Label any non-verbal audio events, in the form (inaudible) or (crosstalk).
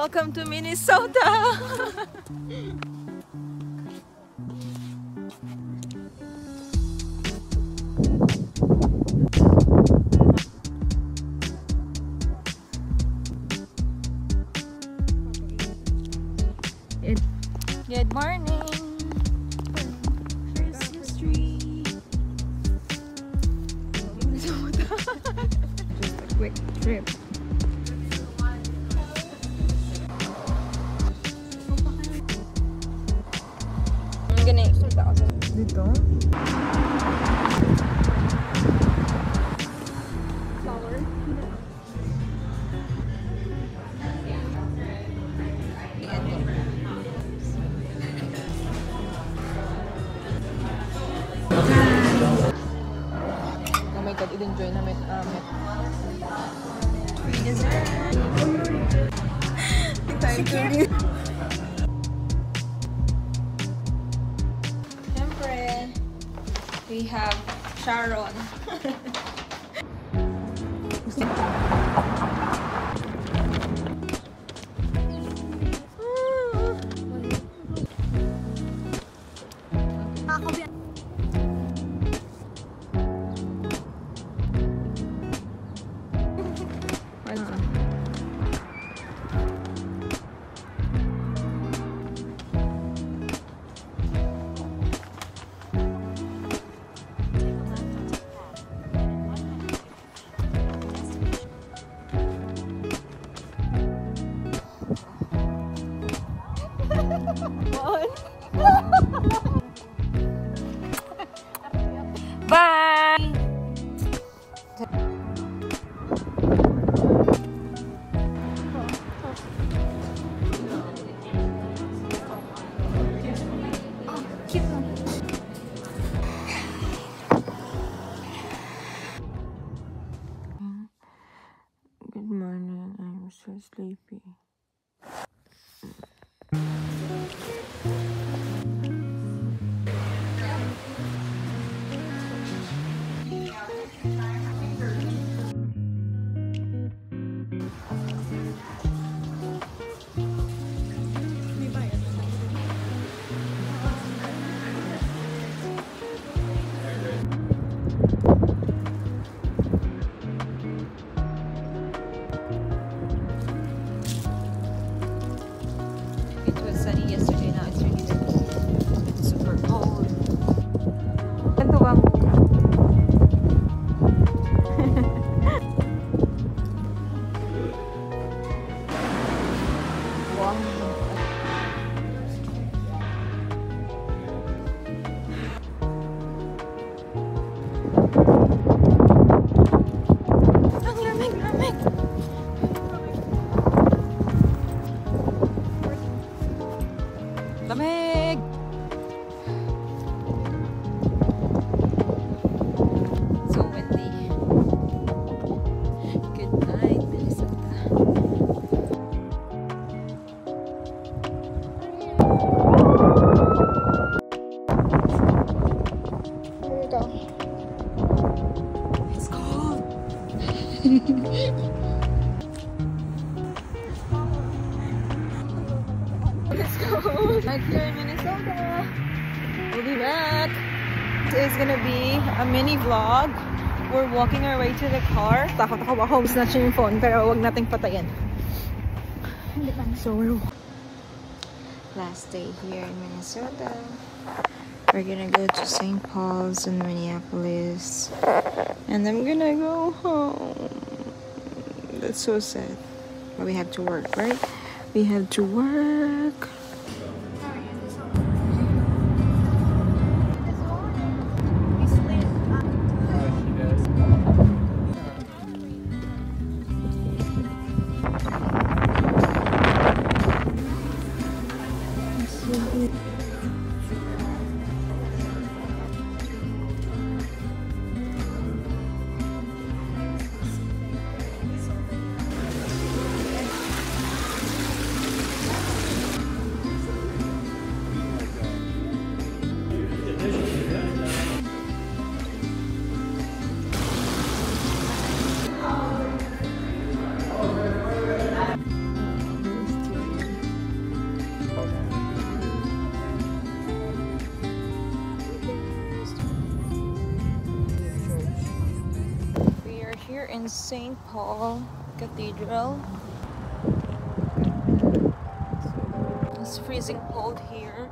Welcome to Minnesota! Good morning! Christmas tree! Just a quick trip. I'm gonna Dito? Oh my god, i-enjoy na uh, met. Free dessert. Time to we have Sharon. (laughs) (laughs) 頑張れ! It's cold. Let's go. Back here in Minnesota. We'll be back. Is gonna be a mini vlog. We're walking our way to the car. Takot ako baka snatch yung phone pero wag nating patayin. So we're last day here in Minnesota. We're gonna go to St. Paul's in Minneapolis. And I'm gonna go home. That's so sad. But we have to work, right? We have to work. In St. Paul Cathedral. It's freezing cold here.